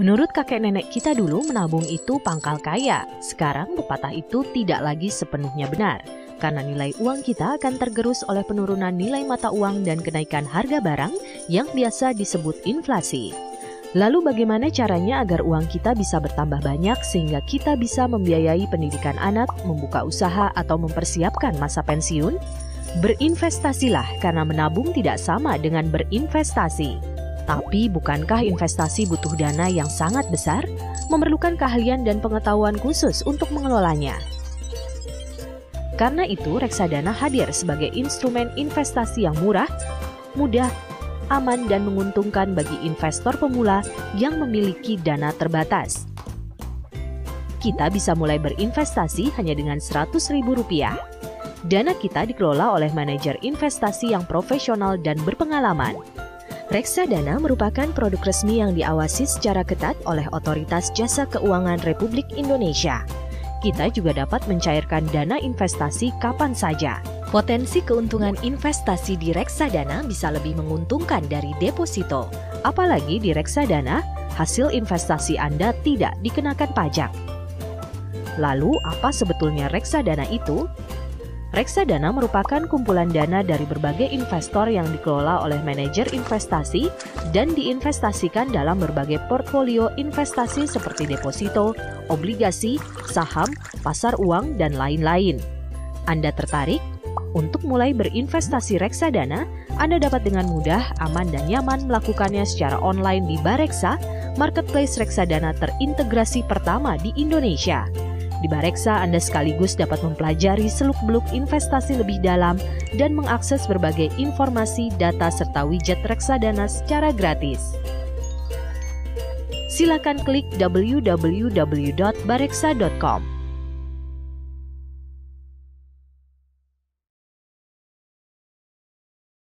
Menurut kakek nenek kita dulu menabung itu pangkal kaya. Sekarang pepatah itu tidak lagi sepenuhnya benar. Karena nilai uang kita akan tergerus oleh penurunan nilai mata uang dan kenaikan harga barang yang biasa disebut inflasi. Lalu bagaimana caranya agar uang kita bisa bertambah banyak sehingga kita bisa membiayai pendidikan anak, membuka usaha atau mempersiapkan masa pensiun? Berinvestasilah karena menabung tidak sama dengan berinvestasi. Tapi bukankah investasi butuh dana yang sangat besar, memerlukan keahlian dan pengetahuan khusus untuk mengelolanya? Karena itu, reksadana hadir sebagai instrumen investasi yang murah, mudah, aman, dan menguntungkan bagi investor pemula yang memiliki dana terbatas. Kita bisa mulai berinvestasi hanya dengan Rp100.000. Dana kita dikelola oleh manajer investasi yang profesional dan berpengalaman. Reksadana merupakan produk resmi yang diawasi secara ketat oleh Otoritas Jasa Keuangan Republik Indonesia. Kita juga dapat mencairkan dana investasi kapan saja. Potensi keuntungan investasi di reksadana bisa lebih menguntungkan dari deposito. Apalagi di reksadana, hasil investasi Anda tidak dikenakan pajak. Lalu, apa sebetulnya reksadana itu? Reksadana merupakan kumpulan dana dari berbagai investor yang dikelola oleh manajer investasi dan diinvestasikan dalam berbagai portfolio investasi seperti deposito, obligasi, saham, pasar uang, dan lain-lain. Anda tertarik? Untuk mulai berinvestasi reksadana, Anda dapat dengan mudah, aman, dan nyaman melakukannya secara online di Bareksa, marketplace reksadana terintegrasi pertama di Indonesia. Di Bareksa, Anda sekaligus dapat mempelajari seluk-beluk investasi lebih dalam dan mengakses berbagai informasi, data, serta widget reksadana secara gratis. Silakan klik www.bareksa.com.